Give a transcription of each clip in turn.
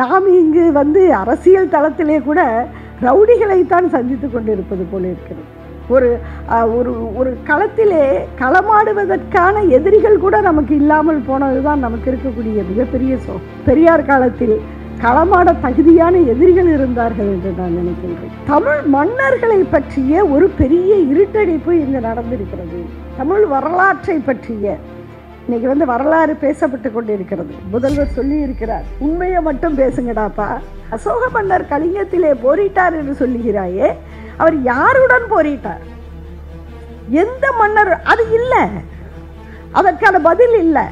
நாம் இங்கு வந்து அரசியல் தளத்திலே கூட ரவுடிகளைத்தான் சந்தித்து கொண்டிருப்பது போல இருக்கிறது. ஒரு ஒரு ஒரு களத்திலே களமாடுவதற்கான எதிரிகள் கூட நமக்கு இல்லாமல் போனது தான் நமக்கு இருக்கக்கூடிய மிகப்பெரிய சோ பெரியார் காலத்தில் களமாட தகுதியான எதிரிகள் இருந்தார்கள் என்று நான் நினைக்கின்றேன். தமிழ் மன்னர்களை பற்றிய ஒரு பெரிய இருட்டடிப்பு இங்கு நடந்திருக்கிறது. தமிழ் வரலாற்றை பற்றிய இன்னைக்கு வந்து வரலாறு பேசப்பட்டு கொண்டிருக்கிறது. முதல்வர் சொல்லி இருக்கிறார் உண்மையை மட்டும் பேசுங்கடாப்பா. அசோக மன்னர் கலிங்கத்திலே போரிட்டார் என்று சொல்லுகிறாயே அவர் யாருடன் போரிட்டார்? எந்த மன்னர் அது இல்லை. அதற்கான பதில் இல்லை.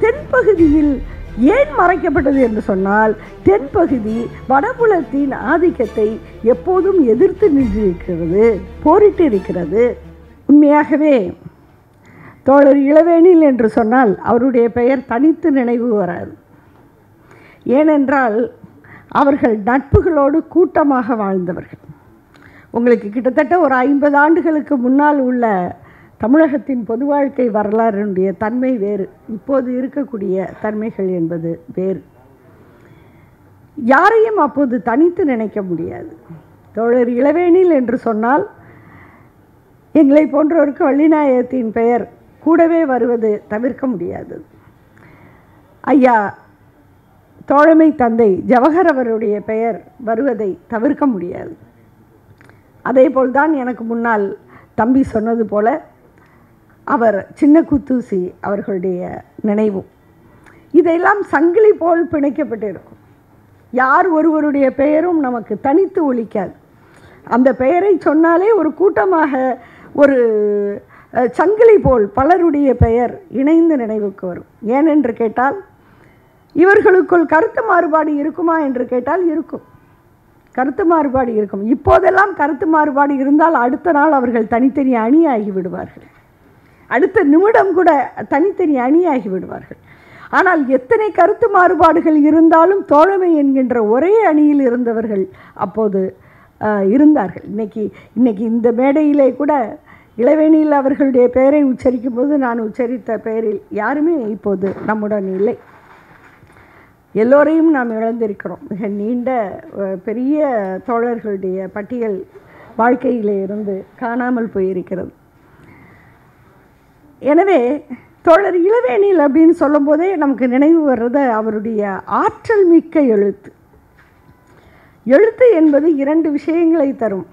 தென்பகுதியில் ஏன் மறைக்கப்பட்டது என்று சொன்னால் தென்பகுதி வடபுலத்தின் ஆதிக்கத்தை எப்போதும் எதிர்த்து நின்றிருக்கிறது போரிட்டு இருக்கிறது. உண்மையாகவே தோழர் இளவேனில் என்று சொன்னால் அவருடைய பெயர் தனித்து நினைவு வராது. ஏனென்றால் அவர்கள் நட்புகளோடு கூட்டமாக வாழ்ந்தவர்கள். உங்களுக்கு கிட்டத்தட்ட ஒரு ஐம்பது ஆண்டுகளுக்கு முன்னால் உள்ள தமிழகத்தின் பொது வாழ்க்கை வரலாறுடைய தன்மை வேறு. இப்போது இருக்கக்கூடிய தன்மைகள் என்பது வேறு. யாரையும் அப்போது தனித்து நினைக்க முடியாது. தோழர் இளவேனில் என்று சொன்னால் எங்களை போன்றோருக்கு வள்ளிநாயகத்தின் பெயர் கூடவே வருவது தவிர்க்க முடியாது. ஐயா தோழமை தந்தை ஜவஹர் அவருடைய பெயர் வருவதை தவிர்க்க முடியாது. அதேபோல்தான் எனக்கு முன்னால் தம்பி சொன்னது போல அவர் சின்ன குத்தூசி அவர்களுடைய நினைவும் இதையெல்லாம் சங்கிலி போல் பிணைக்கப்பட்டிருக்கும். யார் ஒருவருடைய பெயரும் நமக்கு தனித்து ஒழிக்காது அந்த பெயரை சொன்னாலே ஒரு கூட்டமாக ஒரு சங்கிலி போல் பலருடைய பெயர் இணைந்து நினைவுக்கு வரும். ஏனென்று கேட்டால் இவர்களுக்குள் கருத்து மாறுபாடு இருக்குமா என்று கேட்டால் இருக்கும். கருத்து மாறுபாடு இருக்கும். இப்போதெல்லாம் கருத்து மாறுபாடு இருந்தால் அடுத்த நாள் அவர்கள் தனித்தனி அணியாகி விடுவார்கள். அடுத்த நிமிடம் கூட தனித்தனி அணியாகி விடுவார்கள். ஆனால் எத்தனை கருத்து மாறுபாடுகள் இருந்தாலும் தோழமை என்கின்ற ஒரே அணியில் இருந்தவர்கள் அப்போது இருந்தார்கள். இன்னைக்கு இன்னைக்கு இந்த மேடையிலே கூட இளவேணியில் அவர்களுடைய பெயரை உச்சரிக்கும் போது நான் உச்சரித்த பெயரில் யாருமே இப்போது நம்முடன் இல்லை. எல்லோரையும் நாம் இழந்திருக்கிறோம். மிக நீண்ட பெரிய தோழர்களுடைய பட்டியல் வாழ்க்கையிலே இருந்து காணாமல் போயிருக்கிறது. எனவே தோழர் இளவேணில் அப்படின்னு சொல்லும்போதே நமக்கு நினைவு வர்றது அவருடைய ஆற்றல் மிக்க எழுத்து. எழுத்து என்பது இரண்டு விஷயங்களை தரும்.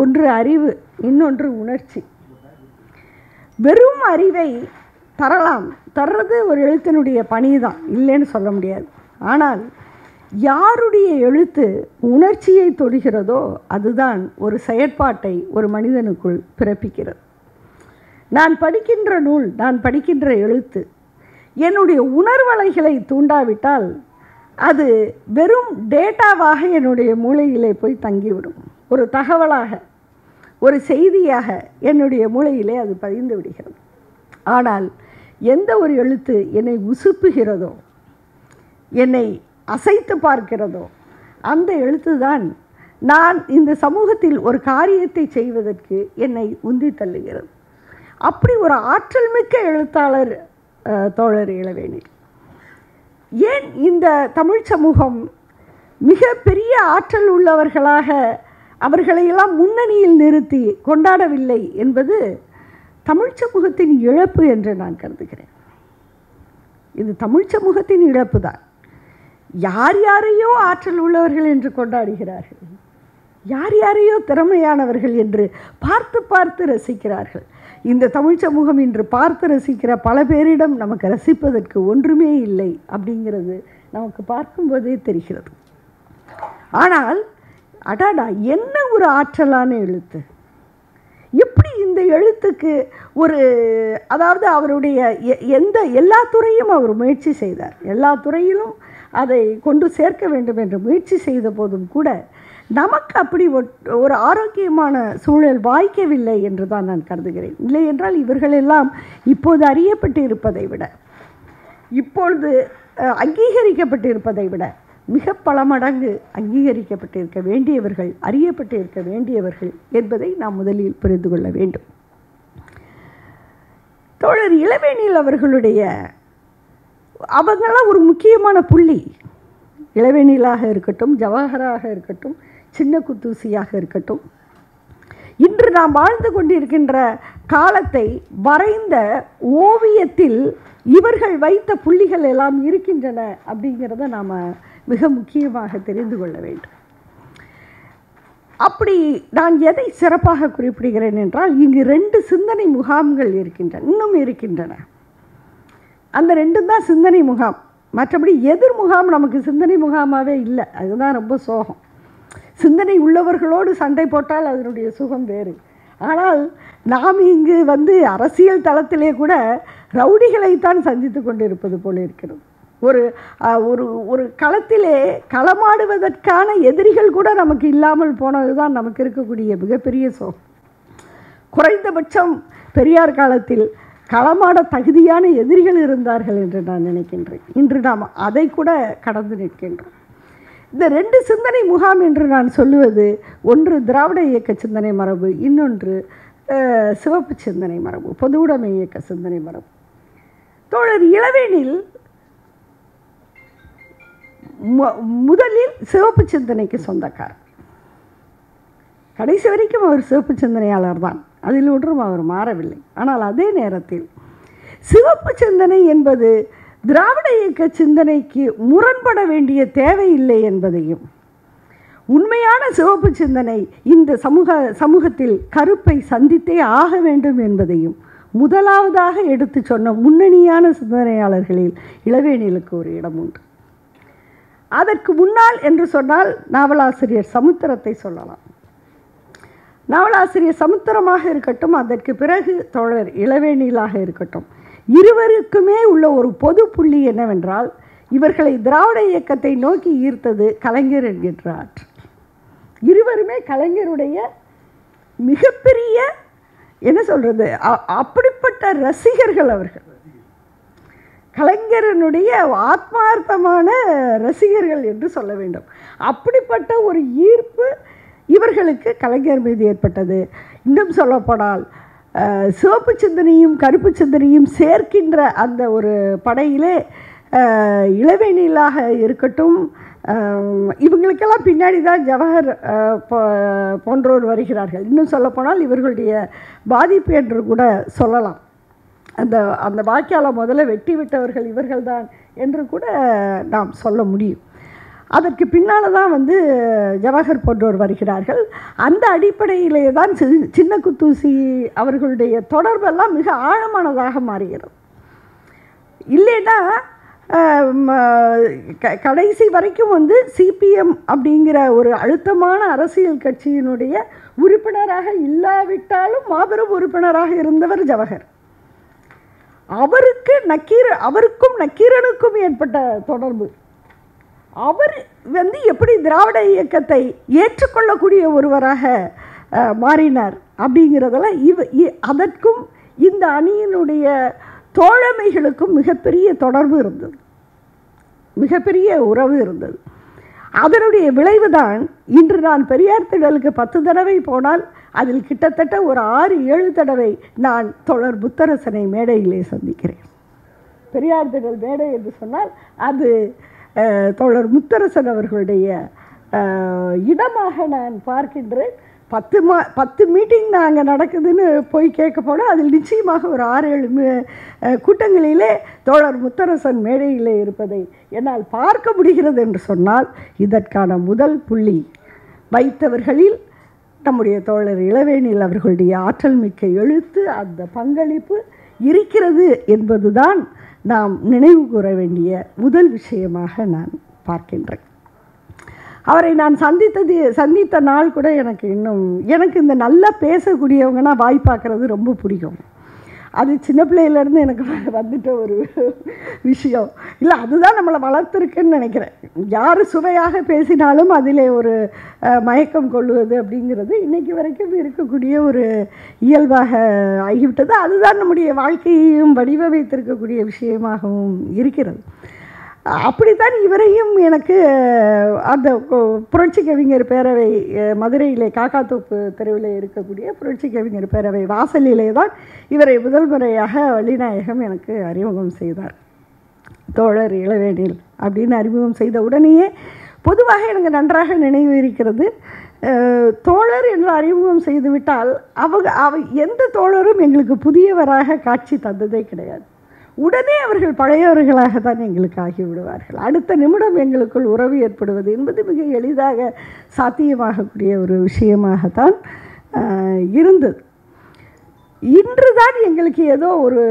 ஒன்று அறிவு இன்னொன்று உணர்ச்சி. வெறும் அறிவை தரலாம். தர்றது ஒரு எழுத்தினுடைய பணி தான் இல்லைன்னு சொல்ல முடியாது. ஆனால் யாருடைய எழுத்து உணர்ச்சியை தொடுகிறதோ அதுதான் ஒரு செயற்பாட்டை ஒரு மனிதனுக்குள் பிறப்பிக்கிறது. நான் படிக்கின்ற நூல் நான் படிக்கின்ற எழுத்து என்னுடைய உணர்வலைகளை தூண்டாவிட்டால் அது வெறும் டேட்டாவாக என்னுடைய மூளையிலே போய் தங்கிவிடும். ஒரு தகவலாக ஒரு செய்தியாக என்னுடைய மூளையிலே அது பதிந்து விடுகிறது. ஆனால் எந்த ஒரு எழுத்து என்னை உசுப்புகிறதோ என்னை அசைத்து பார்க்கிறதோ அந்த எழுத்துதான் நான் இந்த சமூகத்தில் ஒரு காரியத்தை செய்வதற்கு என்னை உந்தி தள்ளுகிறது. அப்படி ஒரு ஆற்றல் மிக்க எழுத்தாளர் தோழர் இளவேணி ஏன் இந்த தமிழ் சமூகம் மிக பெரிய ஆற்றல் உள்ளவர்களாக அவர்களையெல்லாம் முன்னணியில் நிறுத்தி கொண்டாடவில்லை என்பது தமிழ் சமூகத்தின் இழப்பு என்று நான் கருதுகிறேன். இது தமிழ் சமூகத்தின் இழப்பு தான். யார் யாரையோ ஆற்றல் உள்ளவர்கள் என்று கொண்டாடுகிறார்கள். யார் யாரையோ திறமையானவர்கள் என்று பார்த்து பார்த்து ரசிக்கிறார்கள். இந்த தமிழ் சமூகம் இன்று பார்த்து ரசிக்கிற பல பேரிடம் நமக்கு ரசிப்பதற்கு ஒன்றுமே இல்லை அப்படிங்கிறது நமக்கு பார்க்கும்போதே தெரிகிறது. ஆனால் அடாடா என்ன ஒரு ஆற்றலான எழுத்து? எப்படி இந்த எழுத்துக்கு ஒரு அதாவது அவருடைய எ- எந்த எல்லா துறையும் அவர் முயற்சி செய்தார். எல்லா துறையிலும் அதை கொண்டு சேர்க்க வேண்டும் என்று முயற்சி செய்த போதும் கூட நமக்கு அப்படி ஒட்- ஒரு ஆரோக்கியமான சூழல் வாய்க்கவில்லை என்று தான் நான் கருதுகிறேன். இல்லை என்றால் இவர்களெல்லாம் இப்போது அறியப்பட்டு இருப்பதை விட இப்பொழுது அங்கீகரிக்கப்பட்டு இருப்பதை விட மிக பல மடங்கு அங்கீகரிக்கப்பட்டிருக்க வேண்டியவர்கள் அறியப்பட்டிருக்க வேண்டியவர்கள் என்பதை நாம் முதலில் புரிந்து கொள்ள வேண்டும். தோழர் இளவேணில் அவர்களுடைய அவங்களாம் ஒரு முக்கியமான புள்ளி. இளவேணிலாக இருக்கட்டும் ஜவஹராக இருக்கட்டும் சின்ன குத்தூசியாக இருக்கட்டும். இன்று நாம் வாழ்ந்து கொண்டிருக்கின்ற காலத்தை வரைந்த ஓவியத்தில் இவர்கள் வைத்த புள்ளிகள் எல்லாம் இருக்கின்றன அப்படிங்கிறத நாம் மிக முக்கியமாக தெரிந்து கொள்ள வேண்டும். அப்படி நான் எதை சிறப்பாக குறிப்பிடுகிறேன் என்றால் இங்கு ரெண்டு சிந்தனை முகாம்கள் இருக்கின்றன இன்னும் இருக்கின்றன. அந்த ரெண்டும் தான் சிந்தனை முகாம். மற்றபடி எதிர் முகாம் நமக்கு சிந்தனை முகாமாகவே இல்லை அதுதான் ரொம்ப சோகம். சிந்தனை உள்ளவர்களோடு சண்டை போட்டால் அதனுடைய சுகம் வேறு. ஆனால் நாம் இங்கு வந்து அரசியல் தளத்திலே கூட ரவுடிகளைத்தான் சந்தித்து கொண்டிருப்பது போல இருக்கிறது. ஒரு ஒரு ஒரு களத்திலே களமாடுவதற்கான எதிரிகள் கூட நமக்கு இல்லாமல் போனது தான் நமக்கு இருக்கக்கூடிய மிகப்பெரிய சோகம். குறைந்தபட்சம் பெரியார் காலத்தில் களமாட தகுதியான எதிரிகள் இருந்தார்கள் என்று நான் நினைக்கின்றேன். இன்று நாம் அதை கூட கடந்து நிற்கின்றோம். இந்த ரெண்டு சிந்தனை முகாம் என்று நான் சொல்லுவது ஒன்று திராவிட இயக்க சிந்தனை மரபு இன்னொன்று சிவப்பு சிந்தனை மரபு பொதுவுடைமை இயக்க சிந்தனை மரபு. தோழர் இளவேனில் முதலில் சிவப்பு சிந்தனைக்கு சொந்தக்காரர். கடைசி வரைக்கும் அவர் சிவப்பு சிந்தனையாளர் தான். அதில் ஒன்றும் அவர் மாறவில்லை. ஆனால் அதே நேரத்தில் சிவப்பு சிந்தனை என்பது திராவிட இயக்க சிந்தனைக்கு முரண்பட வேண்டிய தேவையில்லை என்பதையும் உண்மையான சிவப்பு சிந்தனை இந்த சமூக சமூகத்தில் கருப்பை சந்தித்தே ஆக வேண்டும் என்பதையும் முதலாவதாக எடுத்து சொன்ன முன்னணியான சிந்தனையாளர்களில் இளவேனிலுக்கு ஒரு இடம் உண்டு. அதற்கு முன்னால் என்று சொன்னால் நாவலாசிரியர் சமுத்திரத்தை சொல்லலாம். நாவலாசிரியர் சமுத்திரமாக இருக்கட்டும் அதற்கு பிறகு தோழர் இளவேணிலாக இருக்கட்டும். இருவருக்குமே உள்ள ஒரு பொது புள்ளி என்னவென்றால் இவர்களை திராவிட இயக்கத்தை நோக்கி ஈர்த்தது கலைஞர் என்கின்ற ஆற்றல். இருவருமே கலைஞருடைய மிகப்பெரிய என்ன சொல்கிறது அப்படிப்பட்ட ரசிகர்கள் அவர்கள். கலைஞரனுடைய ஆத்மார்த்தமான ரசிகர்கள் என்று சொல்ல வேண்டும். அப்படிப்பட்ட ஒரு ஈர்ப்பு இவர்களுக்கு கலைஞர் மீது ஏற்பட்டது. இன்னும் சொல்லப்போனால் சிவப்பு சிந்தனையும் கருப்பு சிந்தனையும் சேர்க்கின்ற அந்த ஒரு படையிலே இளவேணிலாக இருக்கட்டும் இவங்களுக்கெல்லாம் பின்னாடி தான் ஜவஹர் போன்றோர் வருகிறார்கள். இன்னும் சொல்லப்போனால் இவர்களுடைய பாதிப்பு என்று கூட சொல்லலாம். அந்த அந்த வாய்க்காலை முதல்ல வெட்டி விட்டவர்கள் இவர்கள்தான் என்று கூட நாம் சொல்ல முடியும். அதற்கு பின்னால் தான் வந்து ஜவஹர் போன்றோர் வருகிறார்கள். அந்த அடிப்படையிலே தான் சி- சின்ன குத்தூசி அவர்களுடைய தொடர்பெல்லாம் மிக ஆழமானதாக மாறுகிறது. இல்லைன்னா க- கடைசி வரைக்கும் வந்து சிபிஎம் அப்படிங்கிற ஒரு அழுத்தமான அரசியல் கட்சியினுடைய உறுப்பினராக இல்லாவிட்டாலும் மாபெரும் உறுப்பினராக இருந்தவர் ஜவஹர். அவருக்கு நக்கீர அவருக்கும் நக்கீரனுக்கும் ஏற்பட்ட தொடர்பு. அவர் வந்து எப்படி திராவிட இயக்கத்தை ஏற்றுக்கொள்ளக்கூடிய ஒருவராக மாறினார் அப்படிங்கிறதெல்லாம் இவ இ- அதற்கும் இந்த அணியினுடைய தோழமைகளுக்கும் மிகப்பெரிய தொடர்பு இருந்தது. மிகப்பெரிய உறவு இருந்தது. அதனுடைய விளைவுதான் இன்று நான் பெரியார் திடலுக்கு பத்து தடவை போனால் அதில் கிட்டத்தட்ட ஒரு ஆறு ஏழு தடவை நான் தொடர் புத்தரசனை மேடையிலே சந்திக்கிறேன். பெரியார் திடல் மேடை என்று சொன்னால் அது தொடர் முத்தரசன் அவர்களுடைய இடமாக நான் பார்க்கின்றேன். பத்து மா பத்து மீட்டிங் நாங்கள் நடக்குதுன்னு போய் கேட்க போனால் அதில் நிச்சயமாக ஒரு ஆறு ஏழு கூட்டங்களிலே தோழர் முத்தரசன் மேடையிலே இருப்பதை என்னால் பார்க்க முடிகிறது என்று சொன்னால் இதற்கான முதல் புள்ளி வைத்தவர்களில் நம்முடைய தோழர் இளவேனில் அவர்களுடைய ஆற்றல் மிக்க எழுத்து அந்த பங்களிப்பு இருக்கிறது என்பதுதான் நாம் நினைவு கூற வேண்டிய முதல் விஷயமாக நான் பார்க்கின்றேன். அவரை நான் சந்தித்தது சந்தித்த நாள் கூட எனக்கு இன்னும் எனக்கு இந்த நல்லா பேசக்கூடியவங்கன்னா வாய் பார்க்குறது ரொம்ப பிடிக்கும். அது சின்ன பிள்ளையிலேருந்து எனக்கு வ- வந்துட்ட ஒரு விஷயம். இல்லை அதுதான் நம்மளை வளர்த்துருக்குன்னு நினைக்கிறேன். யார் சுவையாக பேசினாலும் அதிலே ஒரு மயக்கம் கொள்வது அப்படிங்கிறது இன்னைக்கு வரைக்கும் இருக்கக்கூடிய ஒரு இயல்பாக ஆகிவிட்டது. அதுதான் நம்முடைய வாழ்க்கையையும் வடிவமைத்திருக்கக்கூடிய விஷயமாகவும் இருக்கிறது. அப்படித்தான் இவரையும் எனக்கு அந்த புரட்சி கவிஞர் பேரவை மதுரையிலே காக்காத்தோப்பு தெருவில் இருக்கக்கூடிய புரட்சி கவிஞர் பேரவை வாசலிலே தான் இவரை முதல் முறையாக வள்ளிநாயகம் எனக்கு அறிமுகம் செய்தார். தோழர் இளவேனில் அப்படின்னு அறிமுகம் செய்த உடனேயே பொதுவாக எனக்கு நன்றாக நினைவு இருக்கிறது. தோழர் என்று அறிமுகம் செய்துவிட்டால் அவங்க அவ எந்த தோழரும் எங்களுக்கு புதியவராக காட்சி தந்ததே கிடையாது. உடனே அவர்கள் பழையவர்களாக தான் எங்களுக்கு ஆகிவிடுவார்கள். அடுத்த நிமிடம் எங்களுக்குள் உறவு ஏற்படுவது என்பது மிக எளிதாக சாத்தியமாகக்கூடிய ஒரு விஷயமாகத்தான் இருந்தது. இன்று தான் எங்களுக்கு ஏதோ ஒரு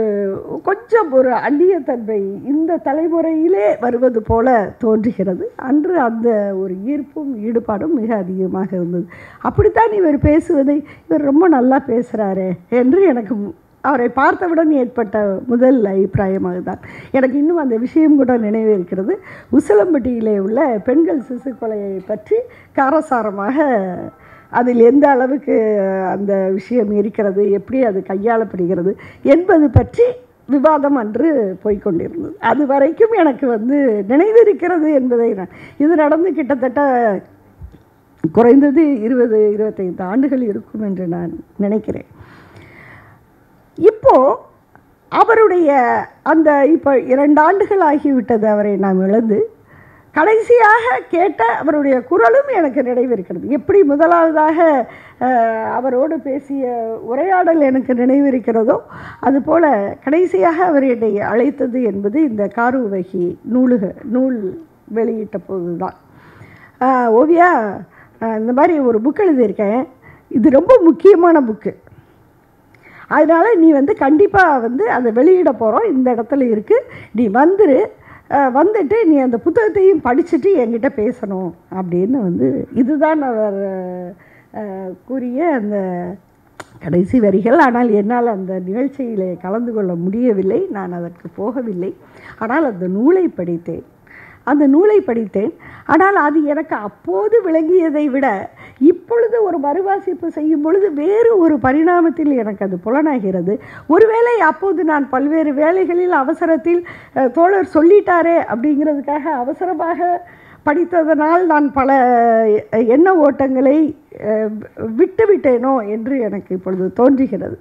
கொஞ்சம் ஒரு அந்நியத்தன்மை இந்த தலைமுறையிலே வருவது போல தோன்றுகிறது. அன்று அந்த ஒரு ஈர்ப்பும் ஈடுபாடும் மிக அதிகமாக இருந்தது. அப்படித்தான் இவர் பேசுவதை இவர் ரொம்ப நல்லா பேசுகிறாரே என்று எனக்கு அவரை பார்த்தவுடன் ஏற்பட்ட முதல் அபிப்பிராயமாக தான் எனக்கு இன்னும் அந்த விஷயம் கூட நினைவு இருக்கிறது. உசிலம்பட்டியிலே உள்ள பெண்கள் சிசு கொலையை பற்றி காரசாரமாக அதில் எந்த அளவுக்கு அந்த விஷயம் இருக்கிறது எப்படி அது கையாளப்படுகிறது என்பது பற்றி விவாதம் அன்று போய்க்கொண்டிருந்தது. அது வரைக்கும் எனக்கு வந்து நினைவிருக்கிறது என்பதை நான் இது நடந்து கிட்டத்தட்ட குறைந்தது இருபது இருபத்தைந்து ஆண்டுகள் இருக்கும் என்று நான் நினைக்கிறேன். இப்போது அவருடைய அந்த இப்போ இரண்டு ஆண்டுகள் ஆகிவிட்டது அவரை நாம் இழந்து கடைசியாக கேட்ட அவருடைய குரலும் எனக்கு நினைவிருக்கிறது. எப்படி முதலாவதாக அவரோடு பேசிய உரையாடல் எனக்கு நினைவிருக்கிறதோ அதுபோல் கடைசியாக அவர் என்னை அழைத்தது என்பது இந்த காரூவகி நூலுக நூல் வெளியிட்ட போது தான் ஓவியா இந்த மாதிரி ஒரு புக் எழுதியிருக்கேன். இது ரொம்ப முக்கியமான புக்கு அதனால் நீ வந்து கண்டிப்பாக வந்து அதை வெளியிட போகிறோம் இந்த இடத்துல இருக்குது நீ வந்துரு. வந்துட்டு நீ அந்த புத்தகத்தையும் படிச்சுட்டு என்கிட்ட பேசணும் அப்படின்னு வந்து இதுதான் அவர் கூறிய அந்த கடைசி வரிகள். ஆனால் என்னால் அந்த நிகழ்ச்சியிலே கலந்து கொள்ள முடியவில்லை. நான் அதற்கு போகவில்லை. ஆனால் அந்த நூலை படித்தேன். அந்த நூலை படித்தேன். ஆனால் அது எனக்கு அப்போது விளங்கியதை விட இப்பொழுது ஒரு மறுவாசிப்பு செய்யும் பொழுது வேறு ஒரு பரிணாமத்தில் எனக்கு அது புலனாகிறது. ஒருவேளை அப்போது நான் பல்வேறு வேலைகளில் அவசரத்தில் தோழர் சொல்லிட்டாரே அப்படிங்கிறதுக்காக அவசரமாக படித்ததனால் நான் பல எண்ண ஓட்டங்களை விட்டுவிட்டேனோ என்று எனக்கு இப்பொழுது தோன்றுகிறது.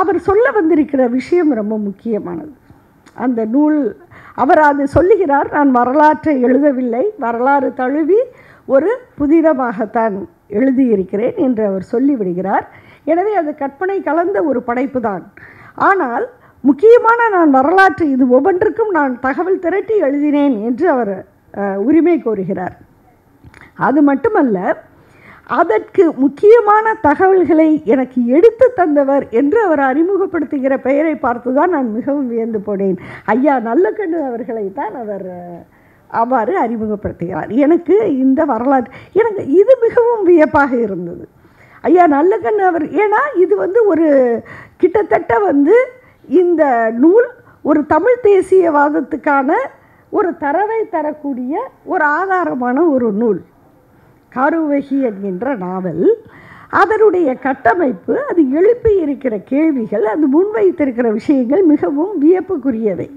அவர் சொல்ல வந்திருக்கிற விஷயம் ரொம்ப முக்கியமானது. அந்த நூல் அவர் அது சொல்லுகிறார் நான் வரலாற்றை எழுதவில்லை. வரலாறு தழுவி ஒரு புதிதமாகத்தான் எழுதியிருக்கிறேன் என்று அவர் சொல்லிவிடுகிறார். எனவே அது கற்பனை கலந்த ஒரு படைப்பு தான் ஆனால் முக்கியமான நான் வரலாற்று இது ஒவ்வொன்றுக்கும் நான் தகவல் திரட்டி எழுதினேன் என்று அவர் உரிமை கோருகிறார். அது மட்டுமல்ல அதற்கு முக்கியமான தகவல்களை எனக்கு எடுத்து தந்தவர் என்று அவர் அறிமுகப்படுத்துகிற பெயரை பார்த்து தான் நான் மிகவும் வியந்து போனேன். ஐயா நல்லக்கண்ணு அவர்களை தான் அவர் அவ்வாறு அறிமுகப்படுத்துகிறார். எனக்கு இந்த வரலாற்று எனக்கு இது மிகவும் வியப்பாக இருந்தது. ஐயா நல்லக்கண்ணு அவர் ஏன்னா இது வந்து ஒரு கிட்டத்தட்ட வந்து இந்த நூல் ஒரு தமிழ் தேசியவாதத்துக்கான ஒரு தரவை தரக்கூடிய ஒரு ஆதாரமான ஒரு நூல். காருவகி என்கின்ற நாவல். அதனுடைய கட்டமைப்பு அது எழுப்பி இருக்கிற கேள்விகள் அது முன்வைத்திருக்கிற விஷயங்கள் மிகவும் வியப்புக்குரியவை.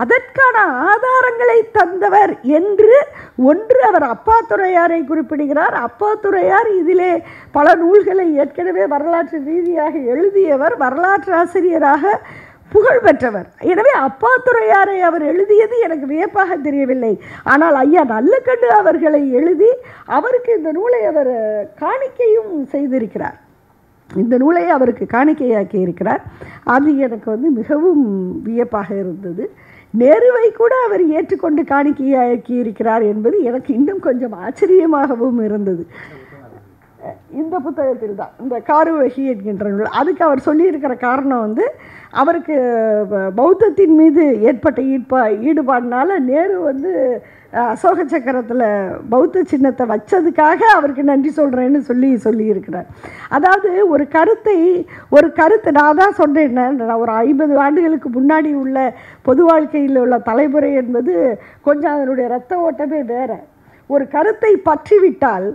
அதற்கான ஆதாரங்களை தந்தவர் என்று ஒன்று அவர் அப்பா துறையாரை குறிப்பிடுகிறார். அப்பா துறையார் இதிலே பல நூல்களை ஏற்கனவே வரலாற்று ரீதியாக எழுதியவர் வரலாற்று ஆசிரியராக புகழ் பெற்றவர். எனவே அப்பா துறையாரை அவர் எழுதியது எனக்கு வியப்பாக தெரியவில்லை. ஆனால் ஐயா நல்லக்கண்டு அவர்களை எழுதி அவருக்கு இந்த நூலை அவர் காணிக்கையும் செய்திருக்கிறார். இந்த நூலை அவருக்கு காணிக்கையாக்கி இருக்கிறார். அது எனக்கு வந்து மிகவும் வியப்பாக இருந்தது. நேருவை கூட அவர் ஏற்றுக்கொண்டு காணிக்கையாக்கி இருக்கிறார் என்பது எனக்கு இன்னும் கொஞ்சம் ஆச்சரியமாகவும் இருந்தது. இந்த புத்தகத்தில் தான் இந்த காருவகி என்கின்ற நூல் அதுக்கு அவர் சொல்லியிருக்கிற காரணம் வந்து அவருக்கு ப- பௌத்தத்தின் மீது ஏற்பட்ட ஈடுபா ஈடுபாடுனால நேரு வந்து அசோக சக்கரத்தில் பௌத்த சின்னத்தை வச்சதுக்காக அவருக்கு நன்றி சொல்கிறேன்னு சொல்லி சொல்லியிருக்கிறார். அதாவது ஒரு கருத்தை ஒரு கருத்து நான் தான் சொன்னேன் நான் ஒரு ஐம்பது ஆண்டுகளுக்கு முன்னாடி உள்ள பொது வாழ்க்கையில் உள்ள தலைமுறை என்பது கொஞ்சம் அதனுடைய ரத்த ஓட்டமே வேறு. ஒரு கருத்தை பற்றிவிட்டால்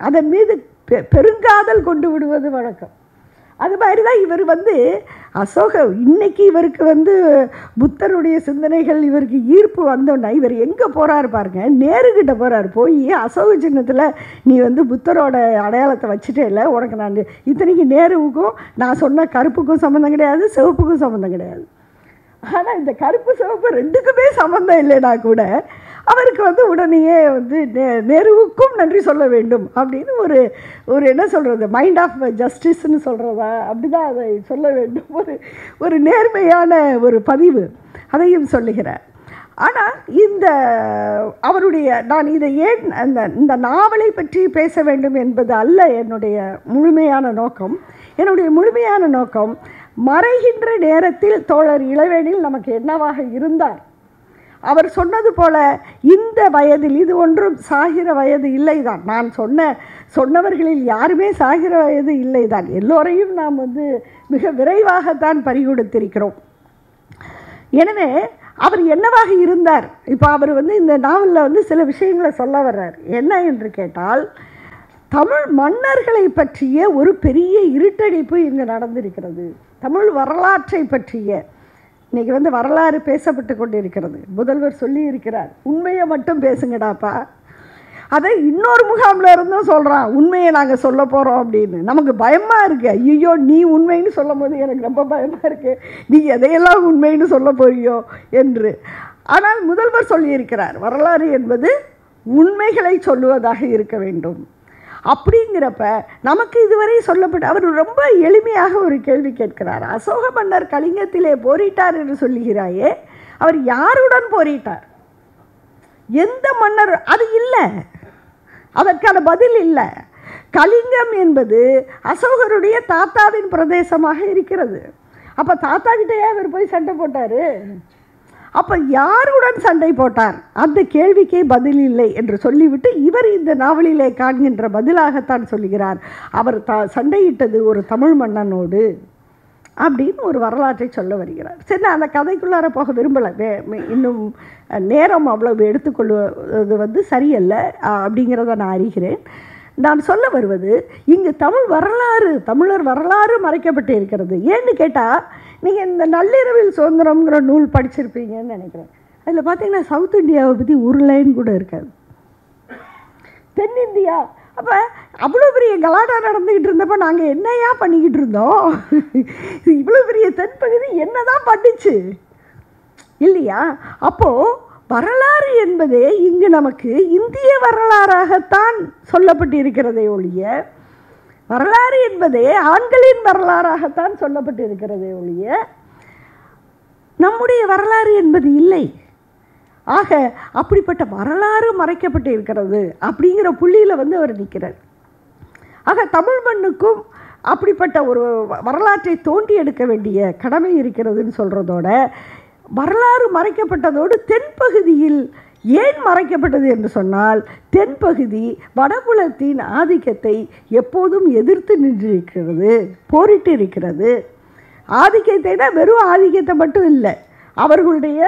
அதன் மீது பெ- பெருங்காதல் கொண்டு விடுவது வழக்கம். அது மாதிரி தான் இவர் வந்து அசோக இன்னைக்கு இவருக்கு வந்து புத்தருடைய சிந்தனைகள் இவருக்கு ஈர்ப்பு வந்தோன்னா இவர் எங்கே போகிறாரு பாருங்க நேருக்கிட்ட போகிறாரு போய் அசோக சின்னத்தில் நீ வந்து புத்தரோட அடையாளத்தை வச்சுட்டே இல்லை உனக்கு நான் இத்தனைக்கு நேருவுக்கும் நான் சொன்ன கருப்புக்கும் சம்மந்தம் கிடையாது சிவப்புக்கும் சம்மந்தம் கிடையாது. ஆனால் இந்த கருப்பு சிவப்பு ரெண்டுக்குமே சம்மந்தம் இல்லைனா கூட அவருக்கு வந்து உடனேயே வந்து நெ நெருவுக்கும் நன்றி சொல்ல வேண்டும் அப்படின்னு ஒரு ஒரு என்ன சொல்கிறது மைண்ட் ஆஃப் ஜஸ்டிஸ்னு சொல்கிறதா அப்படி தான் அதை சொல்ல வேண்டும். ஒரு ஒரு நேர்மையான ஒரு பதிவு அதையும் சொல்லுகிறார். ஆனால் இந்த அவருடைய நான் இதை ஏன் அந்த இந்த நாவலை பற்றி பேச வேண்டும் என்பது அல்ல என்னுடைய முழுமையான நோக்கம். என்னுடைய முழுமையான நோக்கம் மறைகின்ற நேரத்தில் தோழர் இளவேனில் நமக்கு என்னவாக இருந்தார்? அவர் சொன்னது போல இந்த வயதில் இது ஒன்றும் சாகிற வயது இல்லைதான். நான் சொன்ன சொன்னவர்களில் யாருமே சாகிற வயது இல்லைதான். எல்லோரையும் நாம் வந்து மிக விரைவாகத்தான் பறிகொடுத்திருக்கிறோம். எனவே அவர் என்னவாக இருந்தார்? இப்போ அவர் வந்து இந்த நாவலில் வந்து சில விஷயங்களை சொல்ல வர்றார். என்ன என்று கேட்டால் தமிழ் மன்னர்களை பற்றிய ஒரு பெரிய இருட்டடிப்பு இங்கு நடந்திருக்கிறது. தமிழ் வரலாற்றை பற்றிய இன்னைக்கு வந்து வரலாறு பேசப்பட்டு கொண்டிருக்கிறது. முதல்வர் சொல்லி இருக்கிறார் உண்மையை மட்டும் பேசுங்கடாப்பா. அதை இன்னொரு முகாமில் இருந்தும் சொல்கிறான் உண்மையை நாங்கள் சொல்ல போகிறோம் அப்படின்னு. நமக்கு பயமாக இருக்குது ஐயோ நீ உண்மைன்னு சொல்லும் போது எனக்கு ரொம்ப பயமாக இருக்குது நீ எதையெல்லாம் உண்மைன்னு சொல்ல போறியோ என்று. ஆனால் முதல்வர் சொல்லியிருக்கிறார் வரலாறு என்பது உண்மைகளை சொல்லுவதாக இருக்க வேண்டும். அப்படிங்கிறப்ப நமக்கு இதுவரை சொல்லப்பட்ட அவர் ரொம்ப எளிமையாக ஒரு கேள்வி கேட்கிறார். அசோக மன்னர் கலிங்கத்திலே போரிட்டார் என்று சொல்லுகிறாயே அவர் யாருடன் போரிட்டார்? எந்த மன்னர்? அது இல்லை. அதற்கான பதில் இல்லை. கலிங்கம் என்பது அசோகருடைய தாத்தாவின் பிரதேசமாக இருக்கிறது. அப்போ தாத்தா கிட்டேயே அவர் போய் சண்டை போட்டார்? அப்போ யாருடன் சண்டை போட்டார்? அந்த கேள்விக்கே பதில் இல்லை என்று சொல்லிவிட்டு இவர் இந்த நாவலிலே காண்கின்ற பதிலாகத்தான் சொல்லுகிறார். அவர் த சண்டையிட்டது ஒரு தமிழ் மன்னனோடு அப்படின்னு ஒரு வரலாற்றை சொல்ல வருகிறார். சரி நான் அந்த கதைக்குள்ளார போக விரும்பலை. வே- இன்னும் நேரம் அவ்வளவு எடுத்துக்கொள்வது வந்து சரியல்ல அப்படிங்கிறத நான் அறிகிறேன். நான் சொல்ல வருவது இங்கு தமிழ் வரலாறு தமிழர் வரலாறு மறைக்கப்பட்டு இருக்கிறது. ஏன்னு கேட்டால் நீங்கள் இந்த நள்ளிரவில் சுதந்திரம்ங்கிற நூல் படிச்சிருப்பீங்கன்னு நினைக்கிறேன். அதில் பார்த்தீங்கன்னா சவுத் இந்தியாவை பற்றி ஒரு லைன் கூட இருக்காது. தென்னிந்தியா. அப்போ அவ்வளோ பெரிய கலாட்டா நடந்துக்கிட்டு இருந்தப்போ நாங்கள் என்னையா பண்ணிக்கிட்டு இருந்தோம்? இவ்வளோ பெரிய தென்பகுதி என்னதான் பண்ணிச்சு? இல்லையா? அப்போது வரலாறு என்பதே இங்கு நமக்கு இந்திய வரலாறாகத்தான் சொல்லப்பட்டிருக்கிறதே ஒழிய வரலாறு என்பதே ஆண்களின் வரலாறாகத்தான் சொல்லப்பட்டிருக்கிறதே ஒழிய நம்முடைய வரலாறு என்பது இல்லை. ஆக அப்படிப்பட்ட வரலாறு மறைக்கப்பட்டு இருக்கிறது அப்படிங்கிற புள்ளியில் வந்து அவர் நிற்கிறார். ஆக தமிழ் மண்ணுக்கும் அப்படிப்பட்ட ஒரு வ- வரலாற்றை தோண்டி எடுக்க வேண்டிய கடமை இருக்கிறதுன்னு சொல்கிறதோட வரலாறு மறைக்கப்பட்டதோடு தென்பகுதியில் ஏன் மறைக்கப்பட்டது என்று சொன்னால் தென்பகுதி வடபுலத்தின் ஆதிக்கத்தை எப்போதும் எதிர்த்து நின்றிருக்கிறது போரிட்டு இருக்கிறது. ஆதிக்கத்தைனா வெறும் ஆதிக்கத்தை மட்டும் இல்லை அவர்களுடைய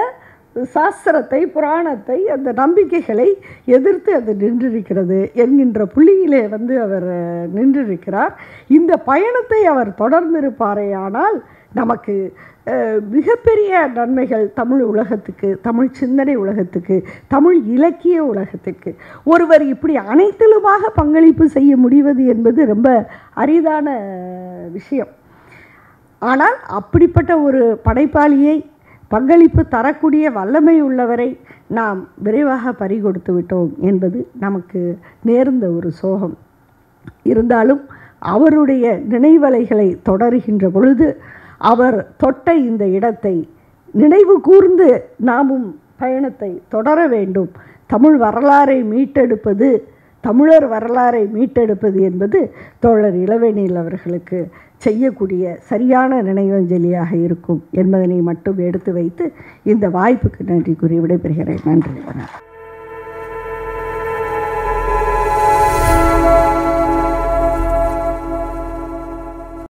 சாஸ்திரத்தை புராணத்தை அந்த நம்பிக்கைகளை எதிர்த்து அது நின்றிருக்கிறது என்கின்ற புள்ளியிலே வந்து அவர் நின்றிருக்கிறார். இந்த பயணத்தை அவர் தொடர்ந்திருப்பாரேயானால் நமக்கு மிகப்பெரிய நன்மைகள் தமிழ் உலகத்துக்கு தமிழ் சிந்தனை உலகத்துக்கு தமிழ் இலக்கிய உலகத்துக்கு. ஒருவர் இப்படி அனைத்திலுமாக பங்களிப்பு செய்ய முடிவது என்பது ரொம்ப அரிதான விஷயம். ஆனால் அப்படிப்பட்ட ஒரு படைப்பாளியை பங்களிப்பு தரக்கூடிய வல்லமை உள்ளவரை நாம் விரைவாக பறிகொடுத்து விட்டோம் என்பது நமக்கு நேர்ந்த ஒரு சோகம். இருந்தாலும் அவருடைய நினைவலைகளை தொடருகின்ற பொழுது அவர் தொட்ட இந்த இடத்தை நினைவு கூர்ந்து நாமும் பயணத்தை தொடர வேண்டும். தமிழ் வரலாறை மீட்டெடுப்பது தமிழர் வரலாறை மீட்டெடுப்பது என்பது தோழர் இளவேனில் அவர்களுக்கு செய்யக்கூடிய சரியான நினைவஞ்சலியாக இருக்கும் என்பதனை மட்டும் எடுத்து வைத்து இந்த வாய்ப்புக்கு நன்றி கூறி விடைபெறுகிறேன். நன்றி வணக்கம்.